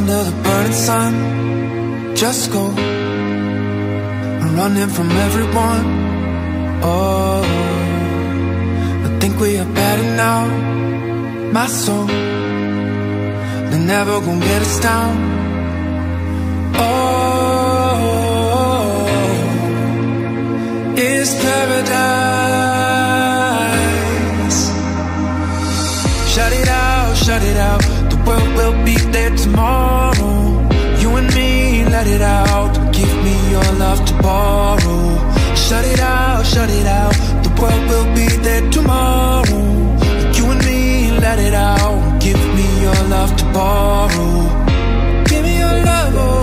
under the burning sun. Just go. I'm running from everyone. Oh, I think we are better now. My soul, they're never gonna get us down. It out. Give me your love to borrow. Shut it out, shut it out. The world will be there tomorrow. You and me, let it out. Give me your love to borrow. Give me your love, oh,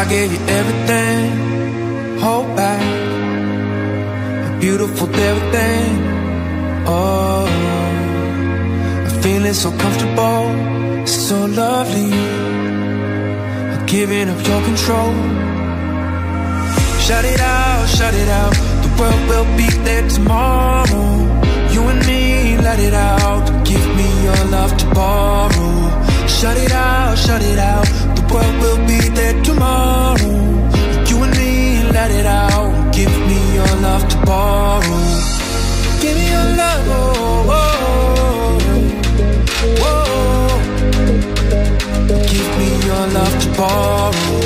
I gave you everything, hold back. A beautiful everything. Oh, I'm feeling so comfortable, so lovely. I'm giving up your control. Shut it out, shut it out. The world will be there tomorrow. You and me, let it out. Give me your love to borrow. Shut it out, shut it out. The world will be there tomorrow. You and me, let it out. Give me your love to borrow. Give me your love. Oh, oh, oh. oh. Give me your love to borrow.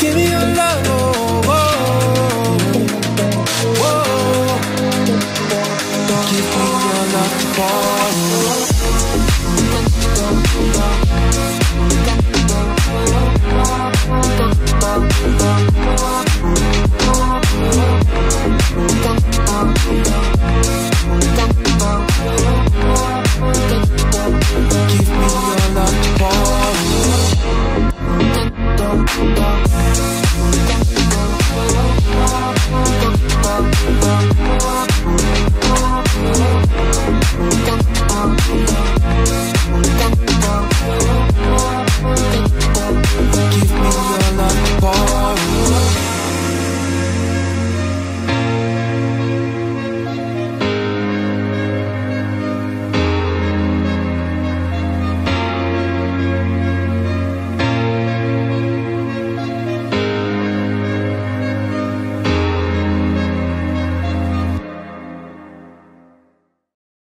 Give me your love. Oh, oh, Give me your love to borrow.